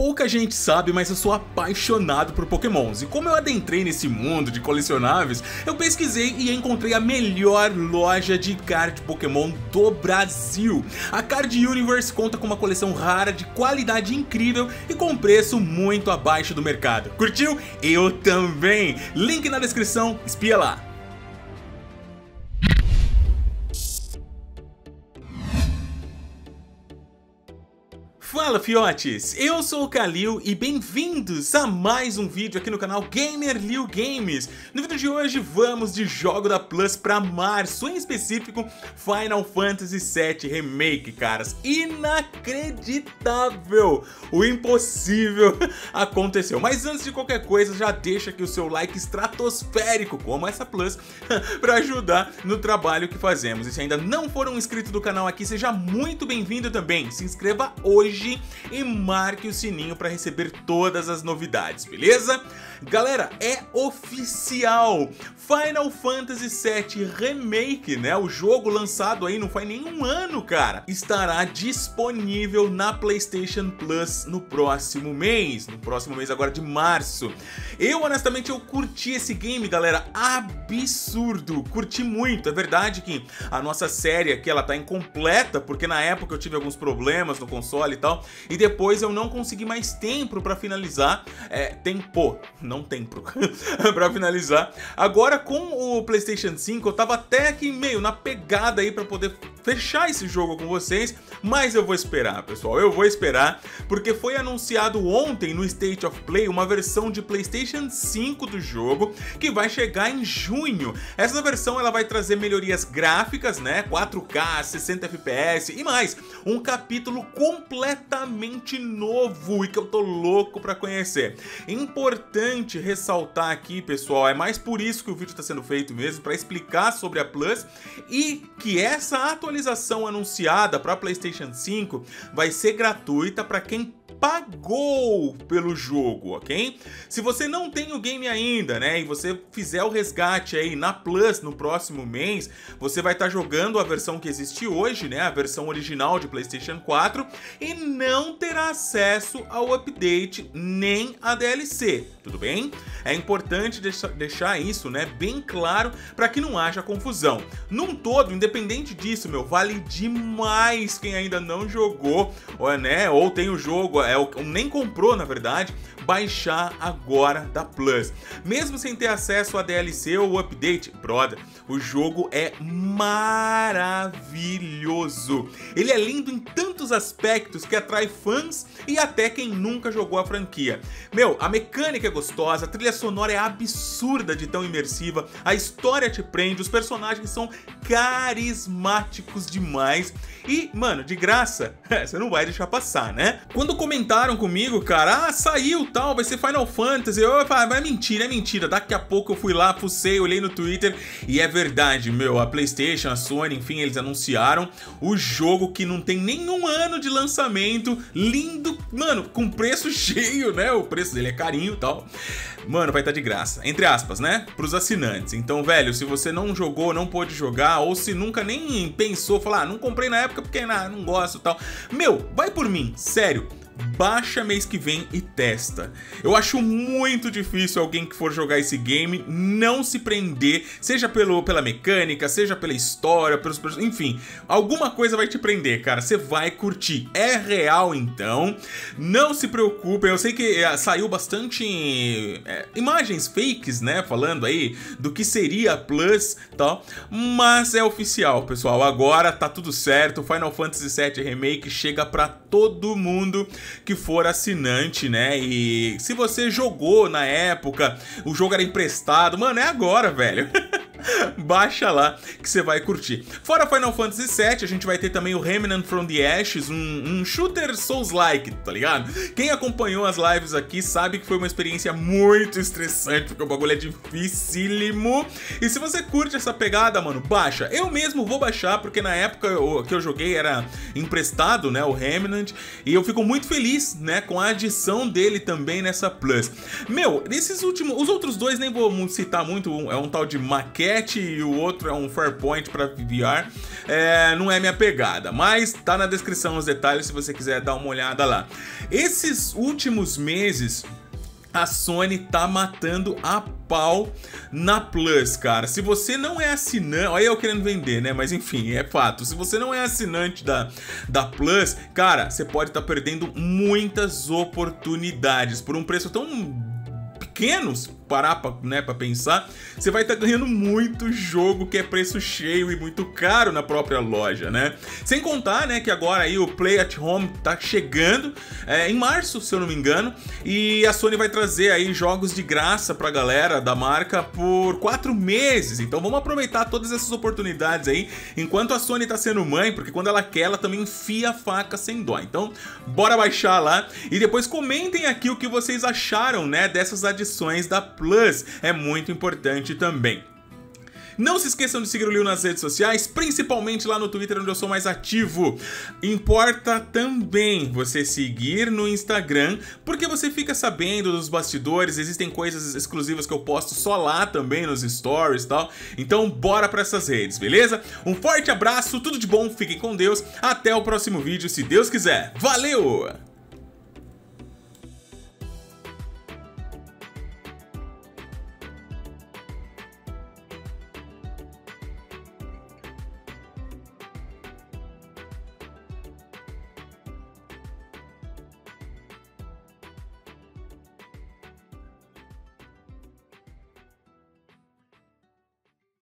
Pouca gente sabe, mas eu sou apaixonado por pokémons. E como eu adentrei nesse mundo de colecionáveis, eu pesquisei e encontrei a melhor loja de card pokémon do Brasil. A Card Universe conta com uma coleção rara de qualidade incrível e com preço muito abaixo do mercado. Curtiu? Eu também! Link na descrição, espia lá! Fala fiotes, eu sou o Kalil e bem-vindos a mais um vídeo aqui no canal Gamer Liu Games. No vídeo de hoje vamos de jogo da Plus para março, em específico Final Fantasy VII Remake, caras. Inacreditável! O impossível aconteceu. Mas antes de qualquer coisa, já deixa aqui o seu like estratosférico, como essa Plus, para ajudar no trabalho que fazemos. E se ainda não for um inscrito do canal aqui, seja muito bem-vindo também. Se inscreva hoje hoje e marque o sininho para receber todas as novidades, beleza? Galera, é oficial! Final Fantasy VII Remake, né? O jogo lançado aí não faz nenhum ano, cara. Estará disponível na PlayStation Plus no próximo mês. No próximo mês agora de março. Eu, honestamente, eu curti esse game, galera. Absurdo! Curti muito. É verdade que a nossa série aqui, ela tá incompleta, porque na época eu tive alguns problemas no console e tal. E depois eu não consegui mais tempo pra finalizar. É, tempo, não tempo. pra finalizar. Agora com o PlayStation 5 eu tava até aqui meio na pegada aí para poder fechar esse jogo com vocês, mas eu vou esperar, pessoal. Eu vou esperar porque foi anunciado ontem no State of Play uma versão de PlayStation 5 do jogo que vai chegar em junho. Essa versão ela vai trazer melhorias gráficas, né? 4K, 60 FPS e mais, um capítulo completamente novo e que eu tô louco para conhecer. Importante ressaltar aqui, pessoal, é mais por isso que o vídeo está sendo feito mesmo para explicar sobre a Plus e que essa atualização anunciada para PlayStation 5 vai ser gratuita para quem pagou pelo jogo, ok? Se você não tem o game ainda, né, e você fizer o resgate aí na Plus no próximo mês, você vai estar tá jogando a versão que existe hoje, né, a versão original de PlayStation 4 e não terá acesso ao update nem a DLC, tudo bem? É importante deixar isso, né, bem claro para que não haja confusão. Num todo, independente disso, meu, vale demais quem ainda não jogou, ou, né, ou tem o jogo é nem comprou na verdade, baixar agora da Plus. Mesmo sem ter acesso a DLC ou update, brother, o jogo é maravilhoso. Ele é lindo em tantos aspectos que atrai fãs e até quem nunca jogou a franquia. Meu, a mecânica é gostosa, a trilha sonora é absurda de tão imersiva, a história te prende, os personagens são carismáticos demais e, mano, de graça, você não vai deixar passar, né? Quando comentaram comigo, cara, ah, saiu, tal, vai ser Final Fantasy, eu falei, é mentira, é mentira. Daqui a pouco eu fui lá, fucei, olhei no Twitter e é verdade, meu, a Playstation, a Sony, enfim, eles anunciaram o jogo que não tem nenhum ano de lançamento, lindo, mano, com preço cheio, né? O preço dele é carinho e tal. Mano, vai estar tá de graça, entre aspas, né? Pros assinantes. Então, velho, se você não jogou, não pôde jogar, ou se nunca nem pensou, falar, ah, não comprei na época porque ah, não gosto e tal. Meu, vai por mim, sério baixa mês que vem e testa. Eu acho muito difícil alguém que for jogar esse game não se prender, seja pelo, pela mecânica, seja pela história, pelos enfim, alguma coisa vai te prender, cara. Você vai curtir. É real então. Não se preocupem, eu sei que é, saiu bastante é, imagens fakes, né, falando aí do que seria Plus, tal, mas é oficial, pessoal. Agora tá tudo certo. Final Fantasy VII Remake chega para todo mundo que for assinante, né? E se você jogou na época, o jogo era emprestado, mano, é agora, velho. Baixa lá que você vai curtir. Fora Final Fantasy VII, a gente vai ter também o Remnant from the Ashes, um, um shooter Souls-like, tá ligado? Quem acompanhou as lives aqui sabe que foi uma experiência muito estressante, porque o bagulho é dificílimo. E se você curte essa pegada, mano, baixa. Eu mesmo vou baixar, porque na época que eu joguei era emprestado, né, o Remnant, e eu fico muito feliz, né, com a adição dele também nessa Plus. Meu, nesses últimos, os outros dois nem vou citar muito, é um tal de Maquet E o outro é um Farpoint para VR, é, não é minha pegada. Mas tá na descrição os detalhes se você quiser dar uma olhada lá. Esses últimos meses a Sony tá matando a pau na Plus, cara. Se você não é assinante, olha eu querendo vender, né? Mas enfim, é fato. Se você não é assinante da, da Plus, cara, você pode estar tá perdendo muitas oportunidades por um preço tão pequenos parar pra, né, pra pensar, você vai estar tá ganhando muito jogo que é preço cheio e muito caro na própria loja, né? Sem contar, né, que agora aí o Play at Home tá chegando é, em março, se eu não me engano, e a Sony vai trazer aí jogos de graça pra galera da marca por quatro meses. Então vamos aproveitar todas essas oportunidades aí, enquanto a Sony tá sendo mãe, porque quando ela quer, ela também enfia a faca sem dó. Então, bora baixar lá e depois comentem aqui o que vocês acharam, né, dessas adições da Plus é muito importante também. Não se esqueçam de seguir o Lil nas redes sociais, principalmente lá no Twitter, onde eu sou mais ativo. Importa também você seguir no Instagram, porque você fica sabendo dos bastidores, existem coisas exclusivas que eu posto só lá também nos stories e tal. Então, bora para essas redes, beleza? Um forte abraço, tudo de bom, fiquem com Deus, até o próximo vídeo, se Deus quiser. Valeu!